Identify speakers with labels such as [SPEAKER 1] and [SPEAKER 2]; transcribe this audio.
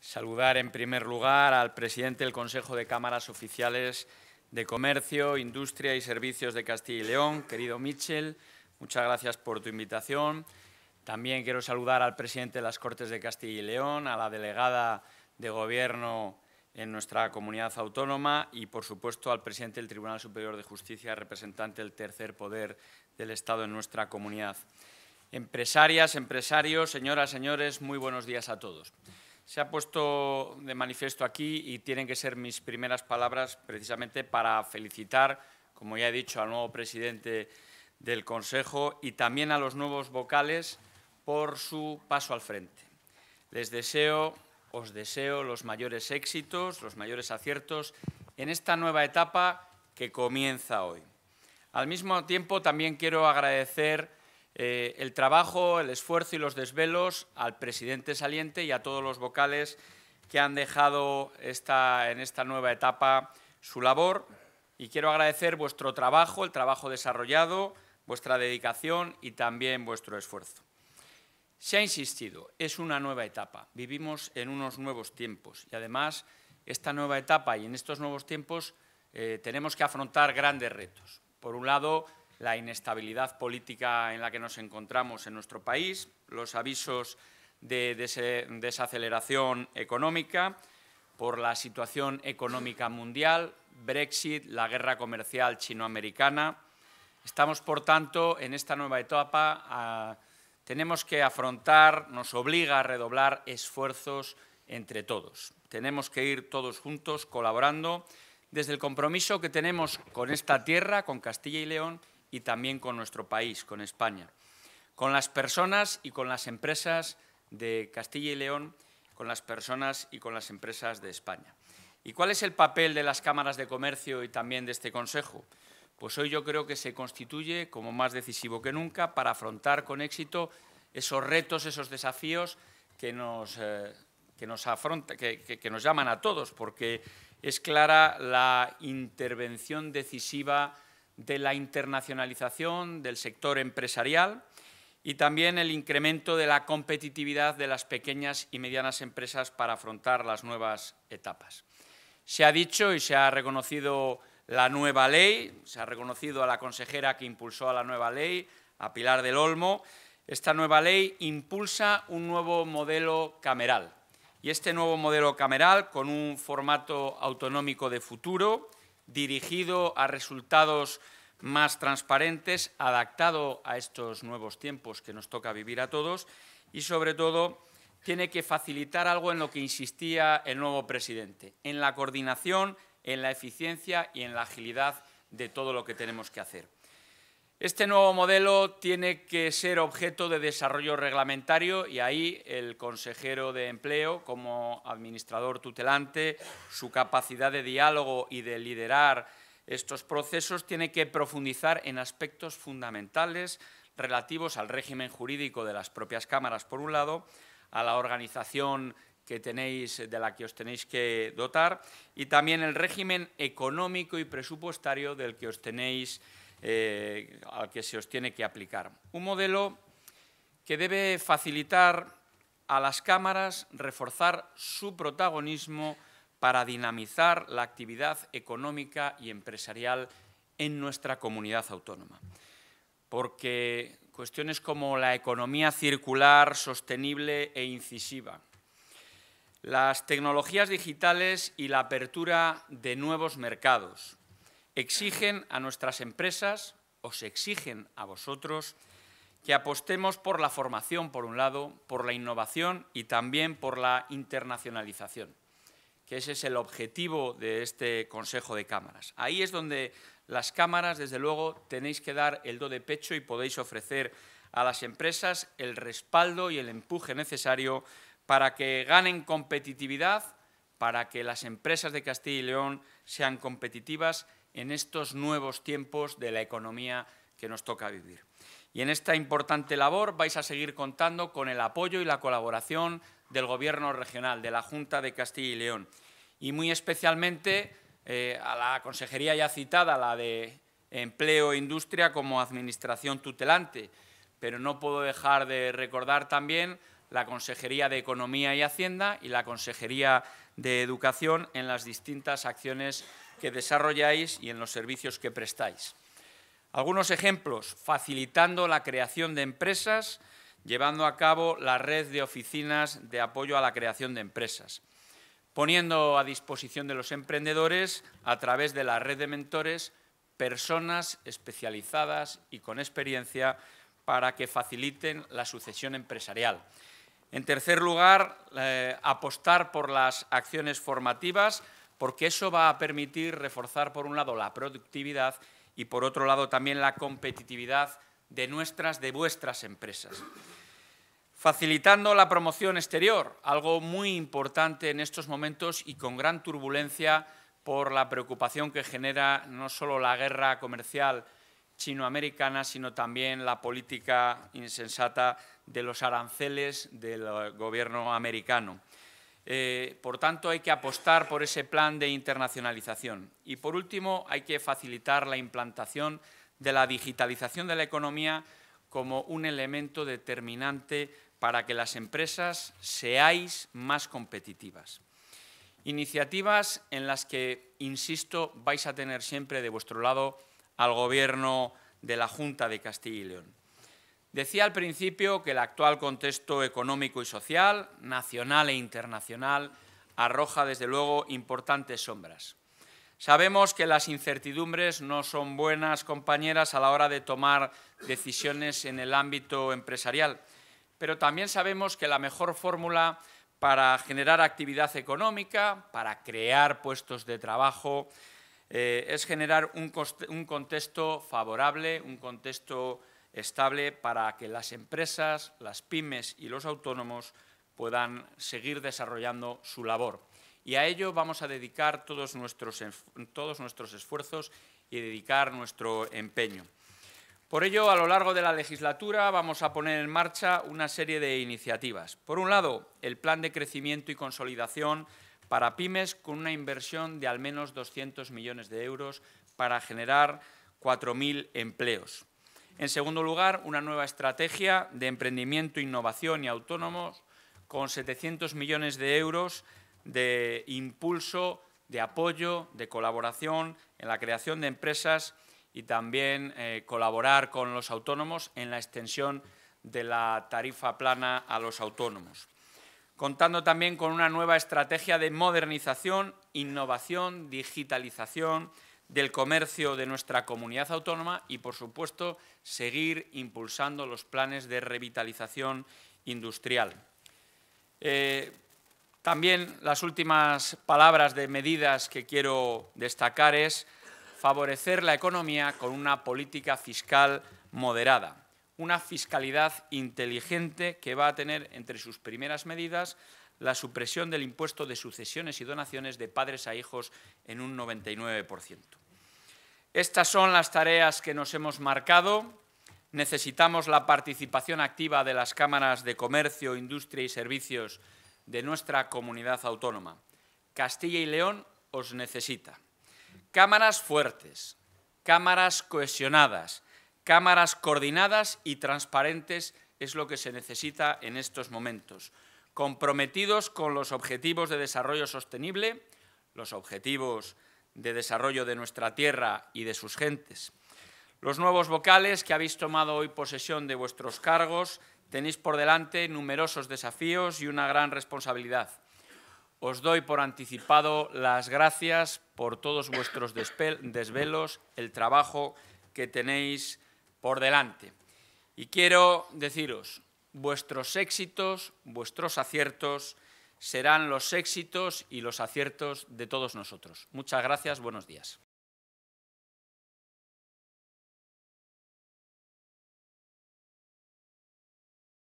[SPEAKER 1] Saludar en primer lugar al presidente del Consejo de Cámaras Oficiales de Comercio, Industria y Servicios de Castilla y León, querido Michel, muchas gracias por tu invitación. También quiero saludar al presidente de las Cortes de Castilla y León, a la delegada de Gobierno en nuestra comunidad autónoma y, por supuesto, al presidente del Tribunal Superior de Justicia, representante del tercer poder del Estado en nuestra comunidad. Empresarias, empresarios, señoras, señores, muy buenos días a todos. Se ha puesto de manifiesto aquí y tienen que ser mis primeras palabras precisamente para felicitar, como ya he dicho, al nuevo presidente del Consejo y también a los nuevos vocales por su paso al frente. Les deseo, os deseo los mayores éxitos, los mayores aciertos en esta nueva etapa que comienza hoy. Al mismo tiempo, también quiero agradecer eh, el trabajo, el esfuerzo y los desvelos al presidente saliente y a todos los vocales que han dejado en esta nueva etapa su labor. Y quiero agradecer vuestro trabajo, el trabajo desarrollado, vuestra dedicación y también vuestro esfuerzo. Se ha insistido, es una nueva etapa, vivimos en unos nuevos tiempos y además esta nueva etapa y en estos nuevos tiempos eh, tenemos que afrontar grandes retos. Por un lado, la inestabilidad política en la que nos encontramos en nuestro país, los avisos de desaceleración económica por la situación económica mundial, Brexit, la guerra comercial chinoamericana. Estamos, por tanto, en esta nueva etapa, tenemos que afrontar, nos obliga a redoblar esfuerzos entre todos. Tenemos que ir todos juntos colaborando desde el compromiso que tenemos con esta tierra, con Castilla y León, y también con nuestro país, con España, con las personas y con las empresas de Castilla y León, con las personas y con las empresas de España. ¿Y cuál es el papel de las cámaras de comercio y también de este Consejo? Pues hoy yo creo que se constituye como más decisivo que nunca para afrontar con éxito esos retos, esos desafíos que nos, eh, que nos, afronta, que nos llaman a todos, porque es clara la intervención decisiva de la internacionalización del sector empresarial y también el incremento de la competitividad de las pequeñas y medianas empresas para afrontar las nuevas etapas. Se ha dicho y se ha reconocido la nueva ley, se ha reconocido a la consejera que impulsó a la nueva ley, a Pilar del Olmo. Esta nueva ley impulsa un nuevo modelo cameral. Y este nuevo modelo cameral, con un formato autonómico de futuro, dirigido a resultados más transparentes, adaptado a estos nuevos tiempos que nos toca vivir a todos y, sobre todo, tiene que facilitar algo en lo que insistía el nuevo presidente, en la coordinación, en la eficiencia y en la agilidad de todo lo que tenemos que hacer. Este nuevo modelo tiene que ser objeto de desarrollo reglamentario y ahí el consejero de empleo, como administrador tutelante, su capacidad de diálogo y de liderar estos procesos tiene que profundizar en aspectos fundamentales relativos al régimen jurídico de las propias cámaras, por un lado, a la organización que tenéis, de la que os tenéis que dotar, y también el régimen económico y presupuestario del que os tenéis eh, al que se os tiene que aplicar. Un modelo que debe facilitar a las cámaras reforzar su protagonismo para dinamizar la actividad económica y empresarial en nuestra comunidad autónoma. Porque cuestiones como la economía circular, sostenible e incisiva, las tecnologías digitales y la apertura de nuevos mercados, exigen a nuestras empresas, os exigen a vosotros, que apostemos por la formación, por un lado, por la innovación y también por la internacionalización, que ese es el objetivo de este Consejo de Cámaras. Ahí es donde las cámaras, desde luego, tenéis que dar el do de pecho y podéis ofrecer a las empresas el respaldo y el empuje necesario para que ganen competitividad, para que las empresas de Castilla y León sean competitivas en estos nuevos tiempos de la economía que nos toca vivir. Y en esta importante labor vais a seguir contando con el apoyo y la colaboración del Gobierno regional, de la Junta de Castilla y León, y muy especialmente eh, a la consejería ya citada, la de Empleo e Industria como Administración tutelante, pero no puedo dejar de recordar también la Consejería de Economía y Hacienda y la Consejería de Educación en las distintas acciones que desarrolláis y en los servicios que prestáis. Algunos ejemplos, facilitando la creación de empresas, llevando a cabo la red de oficinas de apoyo a la creación de empresas, poniendo a disposición de los emprendedores, a través de la red de mentores, personas especializadas y con experiencia para que faciliten la sucesión empresarial. En tercer lugar, eh, apostar por las acciones formativas, porque eso va a permitir reforzar, por un lado, la productividad y, por otro lado, también la competitividad de nuestras, de vuestras empresas. Facilitando la promoción exterior, algo muy importante en estos momentos y con gran turbulencia por la preocupación que genera no solo la guerra comercial chinoamericana, sino también la política insensata de los aranceles del gobierno americano. Eh, por tanto, hay que apostar por ese plan de internacionalización. Y, por último, hay que facilitar la implantación de la digitalización de la economía como un elemento determinante para que las empresas seáis más competitivas. Iniciativas en las que, insisto, vais a tener siempre de vuestro lado al Gobierno de la Junta de Castilla y León. Decía al principio que el actual contexto económico y social, nacional e internacional, arroja desde luego importantes sombras. Sabemos que las incertidumbres no son buenas compañeras a la hora de tomar decisiones en el ámbito empresarial, pero también sabemos que la mejor fórmula para generar actividad económica, para crear puestos de trabajo, eh, es generar un, contexto favorable, un contexto estable para que las empresas, las pymes y los autónomos puedan seguir desarrollando su labor. Y a ello vamos a dedicar todos nuestros, todos nuestros esfuerzos y dedicar nuestro empeño. Por ello, a lo largo de la legislatura vamos a poner en marcha una serie de iniciativas. Por un lado, el Plan de Crecimiento y Consolidación para pymes con una inversión de al menos 200 millones de euros para generar 4.000 empleos. En segundo lugar, una nueva estrategia de emprendimiento, innovación y autónomos con 700 millones de euros de impulso, de apoyo, de colaboración en la creación de empresas y también eh, colaborar con los autónomos en la extensión de la tarifa plana a los autónomos contando también con una nueva estrategia de modernización, innovación, digitalización del comercio de nuestra comunidad autónoma y, por supuesto, seguir impulsando los planes de revitalización industrial. Eh, también las últimas palabras de medidas que quiero destacar es favorecer la economía con una política fiscal moderada una fiscalidad inteligente que va a tener entre sus primeras medidas la supresión del impuesto de sucesiones y donaciones de padres a hijos en un 99%. Estas son las tareas que nos hemos marcado. Necesitamos la participación activa de las cámaras de comercio, industria y servicios de nuestra comunidad autónoma. Castilla y León os necesita. Cámaras fuertes, cámaras cohesionadas, Cámaras coordinadas y transparentes es lo que se necesita en estos momentos, comprometidos con los objetivos de desarrollo sostenible, los objetivos de desarrollo de nuestra tierra y de sus gentes. Los nuevos vocales que habéis tomado hoy posesión de vuestros cargos tenéis por delante numerosos desafíos y una gran responsabilidad. Os doy por anticipado las gracias por todos vuestros desvelos, el trabajo que tenéis por delante. Y quiero deciros, vuestros éxitos, vuestros aciertos, serán los éxitos y los aciertos de todos nosotros. Muchas gracias, buenos días.